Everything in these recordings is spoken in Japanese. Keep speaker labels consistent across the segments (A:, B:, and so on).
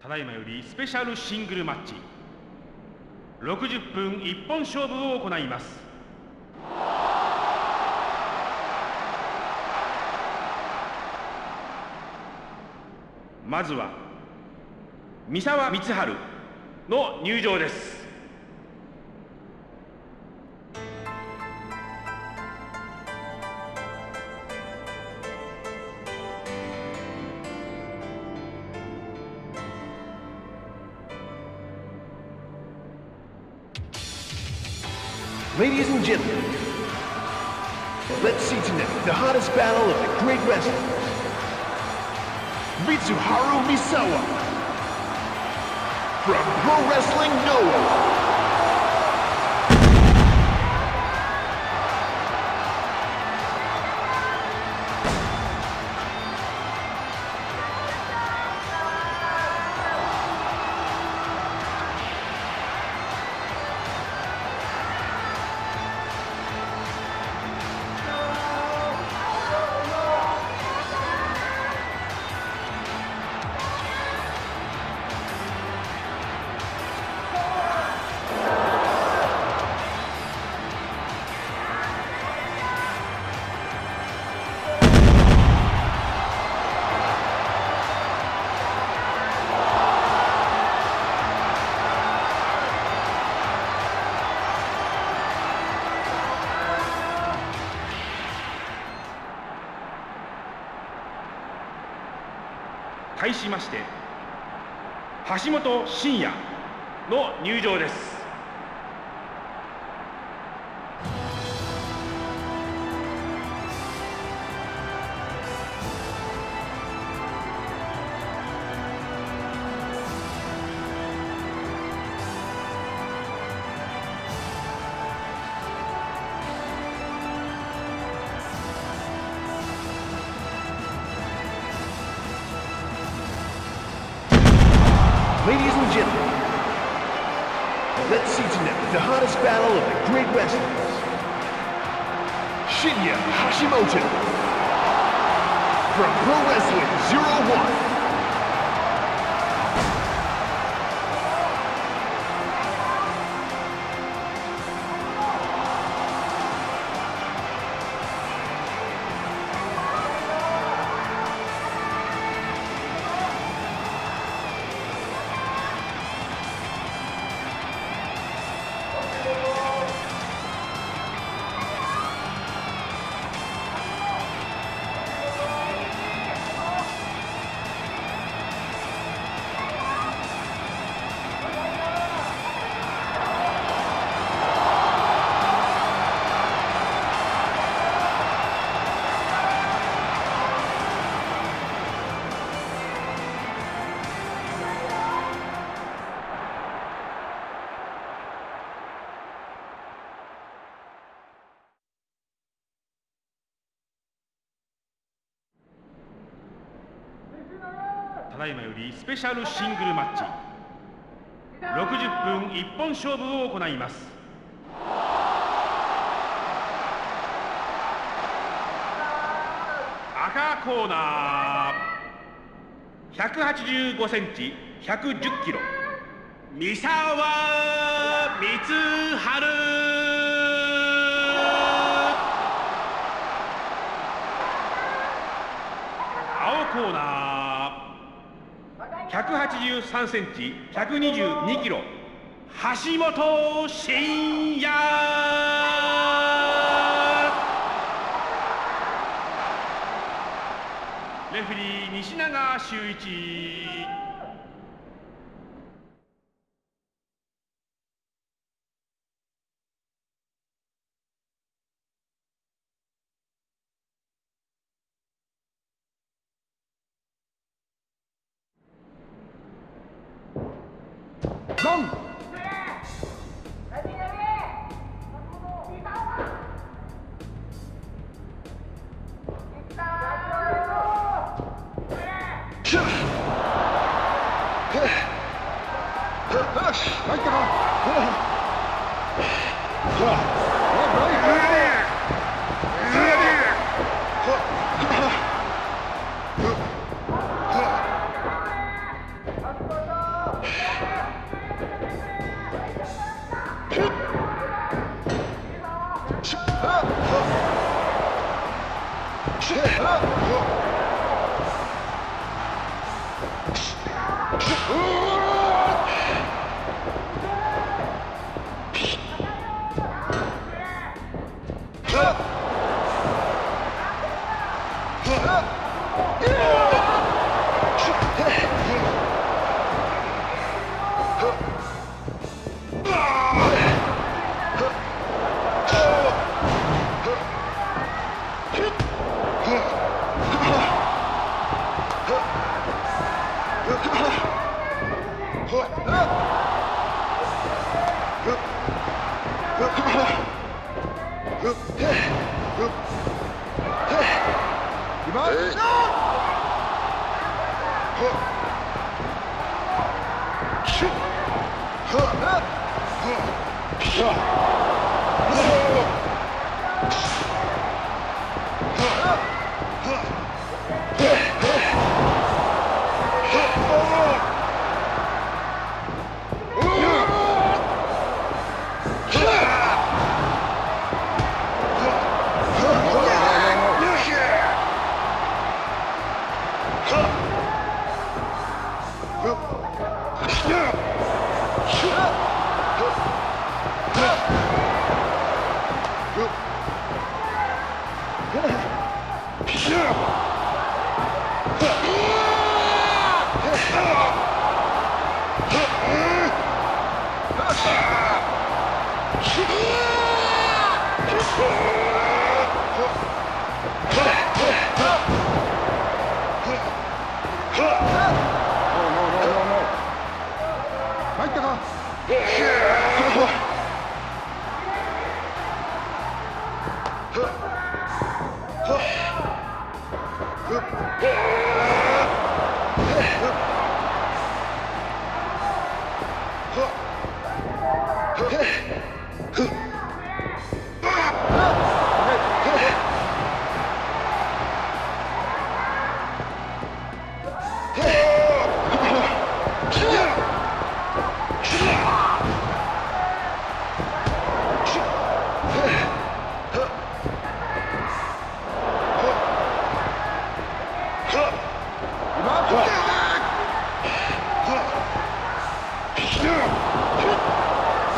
A: ただいまよりスペシャルシングルマッチ。60分一本勝負を行います。まずは三沢光晴の入場です。
B: Ladies and gentlemen, let's see tonight the hottest battle of the great wrestlers. Mitsuharu Misawa from Pro Wrestling Noah.「
A: 対しまして橋本真也の入場です」「
B: the hottest battle of the great wrestlers. Shinya Hashimoto from Pro Wrestling Zero One.「
A: ただいまよりスペシャルシングルマッチ。60分一本勝負を行います」赤コーナー。185センチ110キロ。三沢光晴。青コーナー。183センチ122キロ。橋本真也。レフェリー西永修一。
B: 嗯 Ooh! Yeah. 入ったか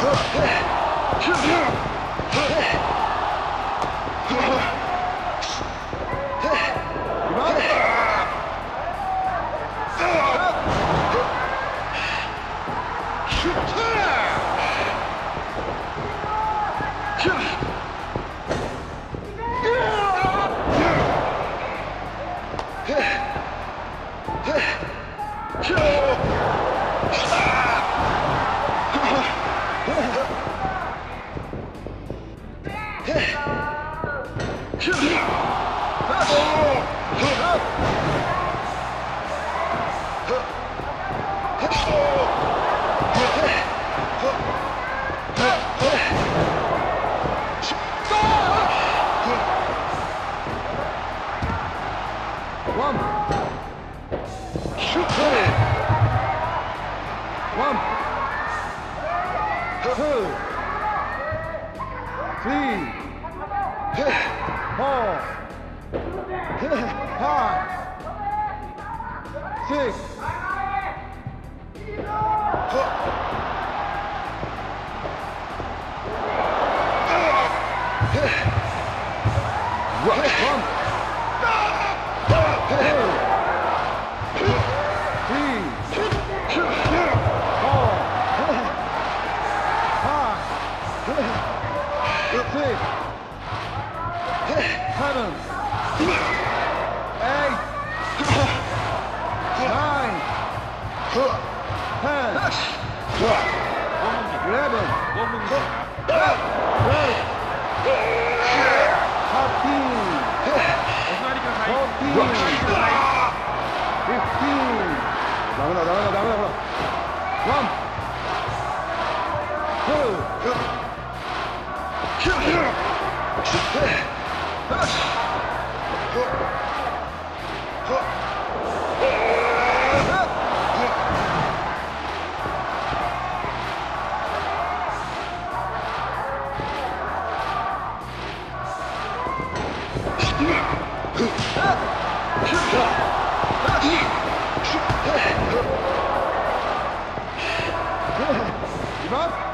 A: Huh? huh huh huh スリーフォーファイブシック Greben. Thirteen. fourteen, fifteen. ダメだダメだダメだほら。One, two.
C: 「いきます。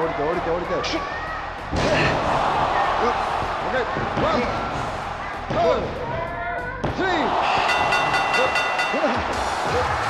C: 降りて降りて降りて OK ワンツースリー